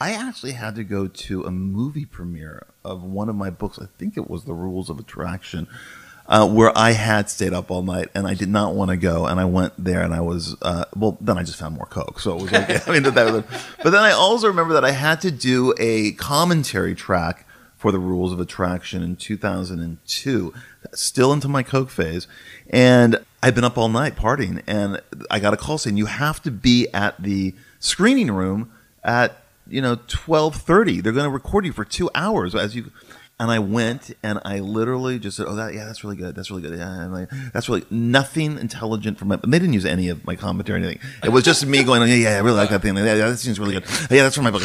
I actually had to go to a movie premiere of one of my books. I think it was The Rules of Attraction. Uh, where I had stayed up all night and I did not want to go, and I went there and I was uh, well. Then I just found more coke, so it was. I mean, that, that was, but then I also remember that I had to do a commentary track for the Rules of Attraction in 2002, still into my coke phase, and I'd been up all night partying, and I got a call saying you have to be at the screening room at you know 12:30. They're going to record you for two hours as you and I went and I literally just said, "Oh, that yeah, that's really good. That's really good. Yeah, and like, that's really nothing intelligent from my." And they didn't use any of my commentary or anything. It was just me going, "Yeah, yeah, I really like that thing. Yeah, yeah that seems really good. Yeah, that's from my book."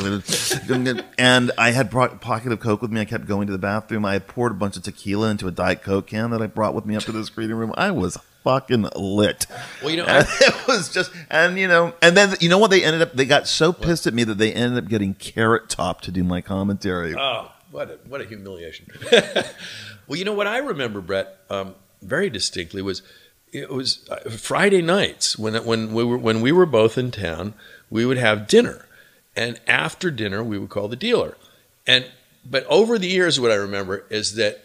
And I had brought a pocket of coke with me. I kept going to the bathroom. I poured a bunch of tequila into a diet coke can that I brought with me up to the screening room. I was fucking lit. Well, you know, And it was just, and you know, and then you know what they ended up? They got so pissed at me that they ended up getting Carrot Top to do my commentary. Oh, what a, what a humiliation. well, you know what I remember, Bret, um, very distinctly was it was uh, Friday nights when when we were when we were both in town. We would have dinner, and after dinner we would call the dealer. And but over the years, what I remember is that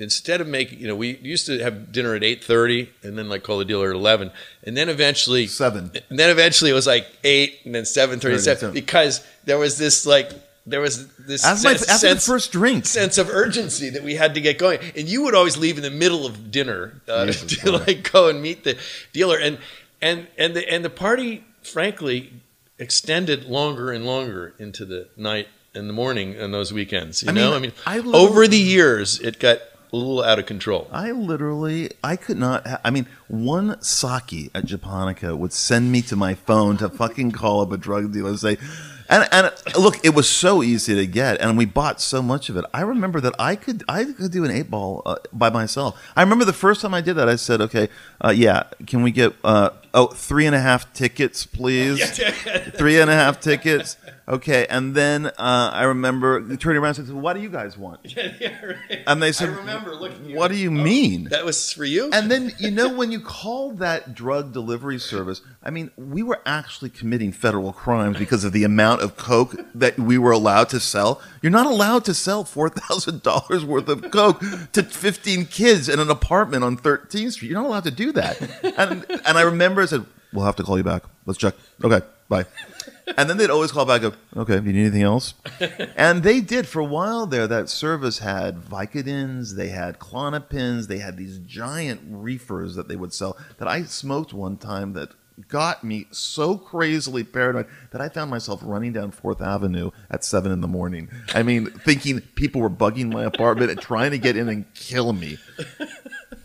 instead of making, you know, we used to have dinner at eight thirty, and then like call the dealer at eleven, and then eventually Seven. and then eventually it was like eight, and then 7.37 because there was this like there was this my, sense, the sense- first drink, sense of urgency that we had to get going. And you would always leave in the middle of dinner uh, to like go and meet the dealer. And and and the and the party, frankly, extended longer and longer into the night and the morning on those weekends. You I know, mean, I mean, I over the years, it got a little out of control. I literally, I could not. Ha- I mean, one sake at Japonica would send me to my phone to fucking call up a drug dealer and say, and and look, it was so easy to get, and we bought so much of it. I remember that I could I could do an eight ball uh, by myself. I remember the first time I did that. I said, okay, uh, yeah, can we get uh, oh three and a half tickets, please? three and a half tickets. Okay, and then uh, I remember turning around and said, "What do you guys want?" And they said, I remember looking at "What do you mean?" That was for you. And then you know when you called that drug delivery service, I mean, we were actually committing federal crimes because of the amount of coke that we were allowed to sell. You're not allowed to sell four thousand dollars worth of coke to fifteen kids in an apartment on 13th Street. You're not allowed to do that. And and I remember I said, "We'll have to call you back. Let's check." Okay, bye. And then they'd always call back, go, okay, do you need anything else? and they did for a while there. That service had Vicodins, they had Klonopins, they had these giant reefers that they would sell that I smoked one time that got me so crazily paranoid that I found myself running down Fourth Avenue at seven in the morning. I mean, thinking people were bugging my apartment and trying to get in and kill me.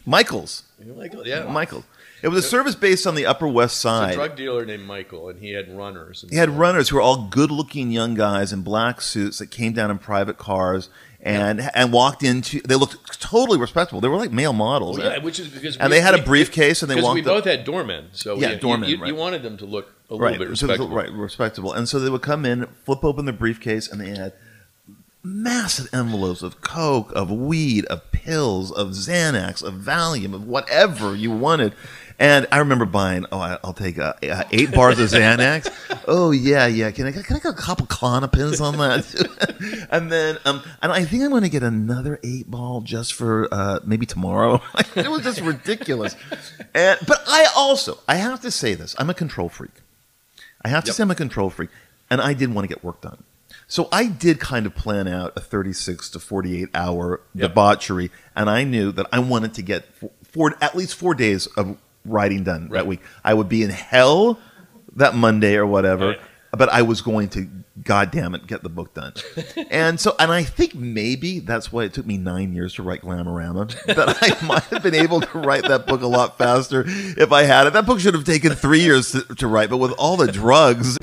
Michaels. Michael, oh, yeah, Michael. It was a service based on the Upper West side a Side. drug dealer named Michael, and he had runners. He had runners who were all good-looking young guys in black suits that came down in private cars and and walked into. They looked totally respectable. They were like male models, Well, yeah, which is because and we- they had a briefcase and they because we walked. up- both had doormen, so Yeah, you- doormen, You, you, right. you wanted them to look a right, little bit so- so- respectable. right, respectable. And so they would come in, flip open the briefcase, and they had massive envelopes of coke, of weed, of pills, of Xanax, of Valium, of whatever you wanted. And I remember buying. Oh, I- I'll take uh, uh, eight bars of Xanax. oh yeah, yeah. Can I can I get a couple Klonopins on that? and then, um, and I think I'm going to get another eight ball just for uh, maybe tomorrow. it was just ridiculous. And but I also I have to say this. I'm a control freak. I have to Yep. say I'm a control freak, and I did want to get work done. So I did kind of plan out a 36 to 48 hour Yep. debauchery, and I knew that I wanted to get four, four at least four days of writing done Right. that week. I would be in hell that Monday or whatever, Right. but I was going to, goddamn it, get the book done. and so, and I think maybe that's why it took me nine years to write Glamorama. That I might have been able to write that book a lot faster if I had it. That book should have taken three years to, to write, but with all the drugs.